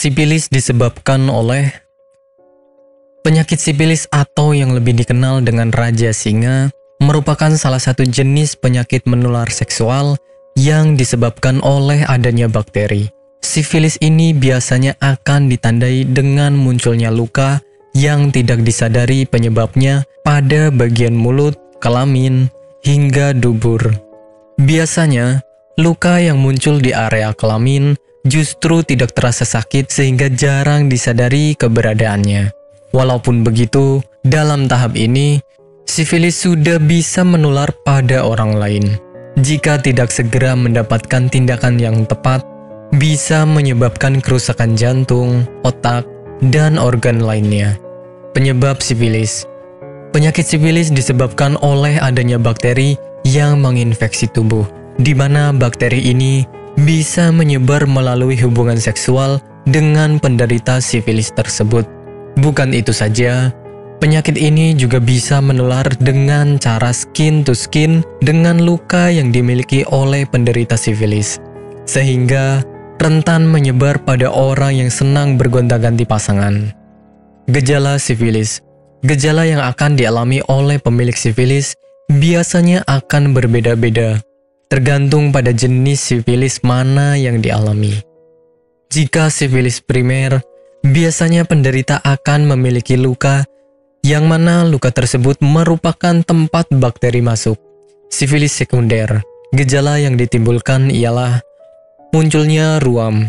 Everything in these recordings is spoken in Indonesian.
Sipilis disebabkan oleh penyakit sipilis atau yang lebih dikenal dengan raja singa merupakan salah satu jenis penyakit menular seksual yang disebabkan oleh adanya bakteri. Sifilis ini biasanya akan ditandai dengan munculnya luka yang tidak disadari penyebabnya pada bagian mulut, kelamin, hingga dubur. Biasanya, luka yang muncul di area kelamin justru tidak terasa sakit sehingga jarang disadari keberadaannya. Walaupun begitu, dalam tahap ini, sifilis sudah bisa menular pada orang lain. Jika tidak segera mendapatkan tindakan yang tepat, bisa menyebabkan kerusakan jantung, otak, dan organ lainnya. Penyebab sifilis Penyakit sifilis disebabkan oleh adanya bakteri yang menginfeksi tubuh, di mana bakteri ini bisa menyebar melalui hubungan seksual dengan penderita sifilis tersebut. Bukan itu saja, penyakit ini juga bisa menular dengan cara skin to skin dengan luka yang dimiliki oleh penderita sifilis, sehingga rentan menyebar pada orang yang senang bergonta-ganti pasangan. Gejala sifilis Gejala yang akan dialami oleh pemilik sifilis biasanya akan berbeda-beda, tergantung pada jenis sifilis mana yang dialami. Jika sifilis primer, biasanya penderita akan memiliki luka yang mana luka tersebut merupakan tempat bakteri masuk. Sifilis sekunder, gejala yang ditimbulkan ialah munculnya ruam.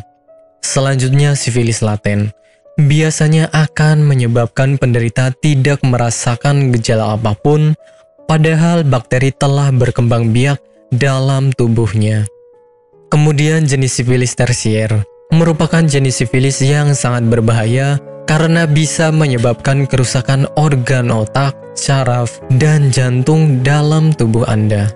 Selanjutnya sifilis laten, biasanya akan menyebabkan penderita tidak merasakan gejala apa pun, padahal bakteri telah berkembang biak dalam tubuhnya. Kemudian jenis sifilis tersier merupakan jenis sifilis yang sangat berbahaya karena bisa menyebabkan kerusakan organ otak, saraf, dan jantung dalam tubuh Anda.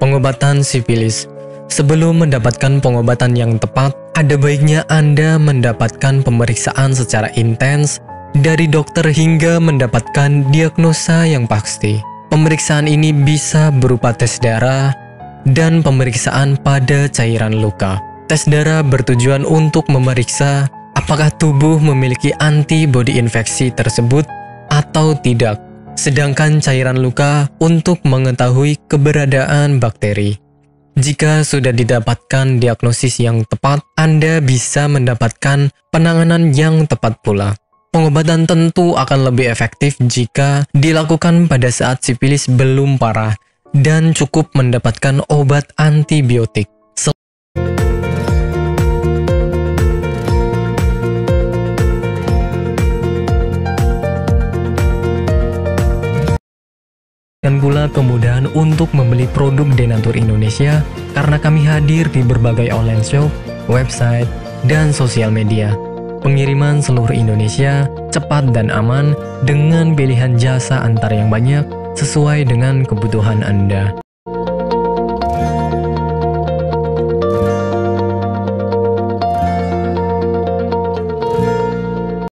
Pengobatan sifilis Sebelum mendapatkan pengobatan yang tepat, ada baiknya Anda mendapatkan pemeriksaan secara intens dari dokter hingga mendapatkan diagnosa yang pasti. Pemeriksaan ini bisa berupa tes darah dan pemeriksaan pada cairan luka. Tes darah bertujuan untuk memeriksa apakah tubuh memiliki antibodi infeksi tersebut atau tidak. Sedangkan cairan luka untuk mengetahui keberadaan bakteri. Jika sudah didapatkan diagnosis yang tepat, Anda bisa mendapatkan penanganan yang tepat pula. Pengobatan tentu akan lebih efektif jika dilakukan pada saat sifilis belum parah dan cukup mendapatkan obat antibiotik. dan pula kemudahan untuk membeli produk Denatur Indonesia karena kami hadir di berbagai online shop, website, dan sosial media. Pengiriman seluruh Indonesia cepat dan aman dengan pilihan jasa antar yang banyak sesuai dengan kebutuhan Anda.